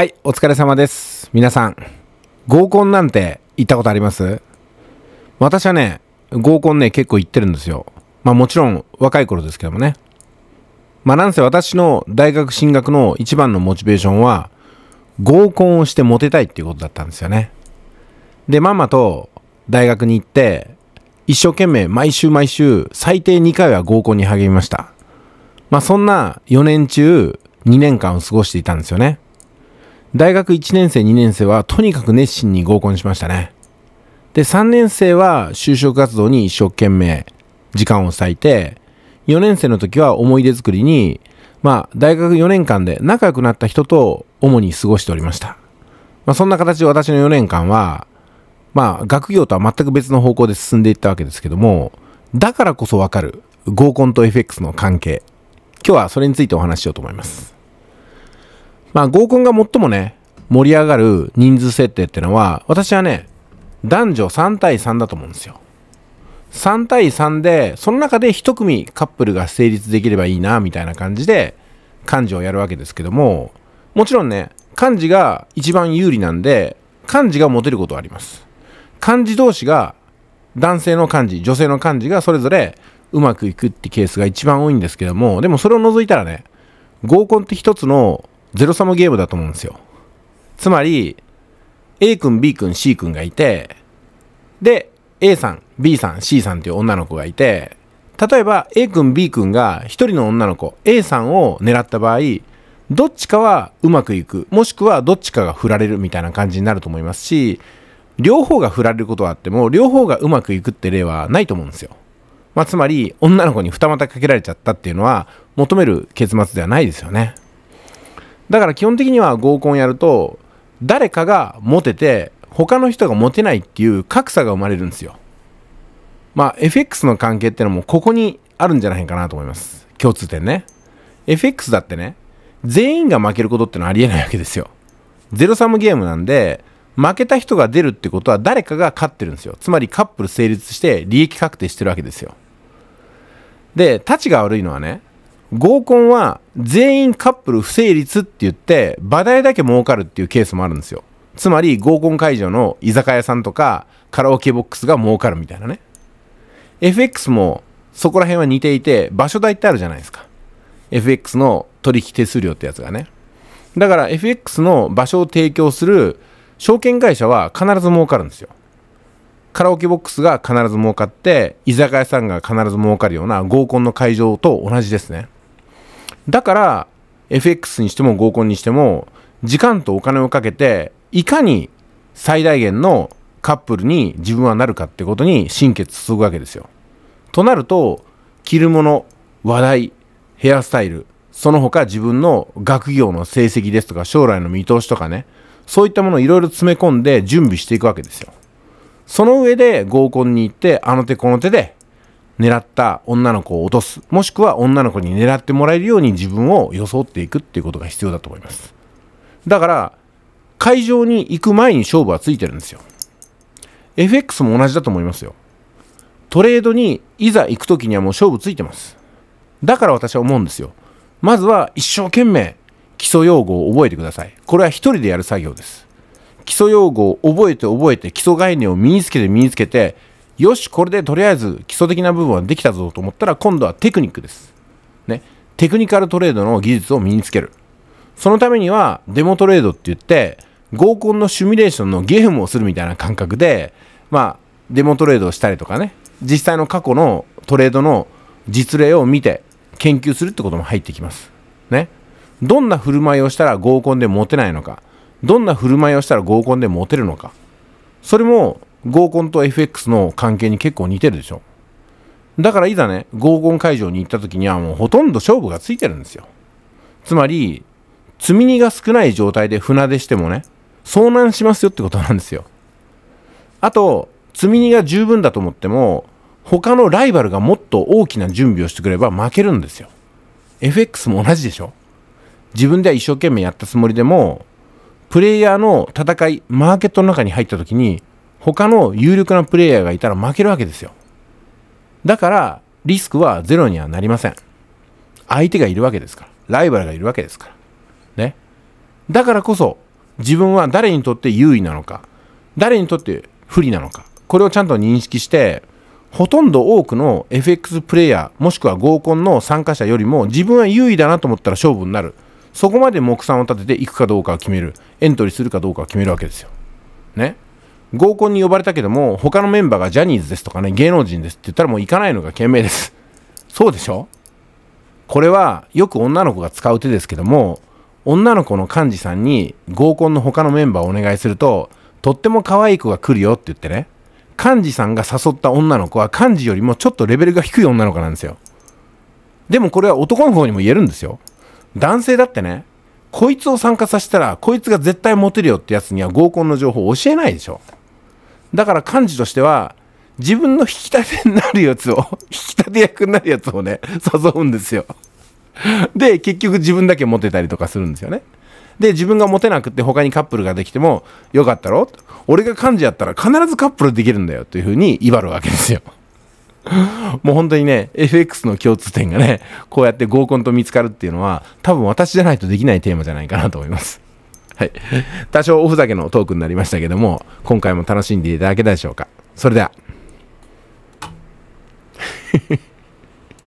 はい、お疲れ様です。皆さん、合コンなんて行ったことあります？私はね、合コンね、結構行ってるんですよ。まあもちろん若い頃ですけどもね。まあなんせ私の大学進学の一番のモチベーションは、合コンをしてモテたいっていうことだったんですよね。で、ママと大学に行って、一生懸命毎週毎週最低2回は合コンに励みました。まあそんな4年中2年間を過ごしていたんですよね。大学1年生2年生はとにかく熱心に合コンしましたね。で、3年生は就職活動に一生懸命時間を割いて、4年生の時は思い出作りに、まあ大学4年間で仲良くなった人と主に過ごしておりました。まあそんな形で私の4年間は、まあ学業とは全く別の方向で進んでいったわけですけども、だからこそわかる合コンと FX の関係。今日はそれについてお話ししようと思います。まあ合コンが最もね、盛り上がる人数設定ってのは、私はね、男女3対3だと思うんですよ。3対3で、その中で1組カップルが成立できればいいな、みたいな感じで、漢字をやるわけですけども、もちろんね、漢字が一番有利なんで、漢字が持てることはあります。漢字同士が、男性の漢字、女性の漢字がそれぞれうまくいくってケースが一番多いんですけども、でもそれを除いたらね、合コンって一つのゼロサムゲームだと思うんですよ。つまり、A 君、B 君、C 君がいて、で、A さん、B さん、C さんっていう女の子がいて、例えば A 君、B 君が一人の女の子、A さんを狙った場合、どっちかはうまくいく、もしくはどっちかが振られるみたいな感じになると思いますし、両方が振られることはあっても、両方がうまくいくって例はないと思うんですよ。まあ、つまり、女の子に二股かけられちゃったっていうのは、求める結末ではないですよね。だから基本的には合コンやると、誰かがモテて、他の人がモテないっていう格差が生まれるんですよ。まあ、FX の関係ってのもここにあるんじゃないかなと思います。共通点ね。FX だってね、全員が負けることってのはありえないわけですよ。ゼロサムゲームなんで、負けた人が出るってことは誰かが勝ってるんですよ。つまりカップル成立して利益確定してるわけですよ。で、立ちが悪いのはね、合コンは全員カップル不成立って言って、場代だけ儲かるっていうケースもあるんですよ。つまり合コン会場の居酒屋さんとかカラオケボックスが儲かるみたいなね。FX もそこら辺は似ていて、場所代ってあるじゃないですか。FX の取引手数料ってやつがね。だから FX の場所を提供する証券会社は必ず儲かるんですよ。カラオケボックスが必ず儲かって、居酒屋さんが必ず儲かるような合コンの会場と同じですね。だから、FX にしても合コンにしても、時間とお金をかけて、いかに最大限のカップルに自分はなるかってことに心血注ぐわけですよ。となると、着るもの、話題、ヘアスタイル、その他自分の学業の成績ですとか将来の見通しとかね、そういったものをいろいろ詰め込んで準備していくわけですよ。その上で合コンに行って、あの手この手で狙った女の子を落とす。もしくは女の子に狙ってもらえるように自分を装っていくっていうことが必要だと思います。だから、会場に行く前に勝負はついてるんですよ。FX も同じだと思いますよ。トレードにいざ行く時にはもう勝負ついてます。だから私は思うんですよ。まずは一生懸命基礎用語を覚えてください。これは一人でやる作業です。基礎用語を覚えて覚えて基礎概念を身につけて身につけてよしこれでとりあえず基礎的な部分はできたぞと思ったら今度はテクニックです。ね。テクニカルトレードの技術を身につける。そのためにはデモトレードって言って合コンのシミュレーションのゲームをするみたいな感覚でまあデモトレードをしたりとかね実際の過去のトレードの実例を見て研究するってことも入ってきます。ね。どんな振る舞いをしたら合コンでモテないのか。どんな振る舞いをしたら合コンでモテるのか。それも合コンと FX の関係に結構似てるでしょ。だからいざね、合コン会場に行った時にはもうほとんど勝負がついてるんですよ。つまり、積み荷が少ない状態で船出してもね、遭難しますよってことなんですよ。あと、積み荷が十分だと思っても、他のライバルがもっと大きな準備をしてくれば負けるんですよ。FX も同じでしょ自分では一生懸命やったつもりでも、プレイヤーの戦い、マーケットの中に入った時に、他の有力なプレイヤーがいたら負けるわけですよ。だから、リスクはゼロにはなりません。相手がいるわけですから。ライバルがいるわけですから。ね。だからこそ、自分は誰にとって優位なのか誰にとって不利なのかこれをちゃんと認識してほとんど多くの FX プレイヤーもしくは合コンの参加者よりも自分は優位だなと思ったら勝負になるそこまで目算を立てていくかどうかを決めるエントリーするかどうかを決めるわけですよね合コンに呼ばれたけども他のメンバーがジャニーズですとかね芸能人ですって言ったらもう行かないのが賢明です。そうでしょ？これはよく女の子が使う手ですけども女の子の幹事さんに合コンの他のメンバーをお願いするととっても可愛い子が来るよって言ってね幹事さんが誘った女の子は幹事よりもちょっとレベルが低い女の子なんですよ。でもこれは男の方にも言えるんですよ。男性だってねこいつを参加させたらこいつが絶対モテるよってやつには合コンの情報を教えないでしょ。だから幹事としては自分の引き立てになるやつを 引き立て役になるやつをね誘うんですよ。で結局自分だけモテたりとかするんですよね。で自分がモテなくて他にカップルができてもよかったろ？俺が幹事やったら必ずカップルできるんだよというふうに威張るわけですよ。もう本当にね FX の共通点がねこうやって合コンと見つかるっていうのは多分私じゃないとできないテーマじゃないかなと思います。はい。多少おふざけのトークになりましたけども、今回も楽しんでいただけたでしょうか。それでは。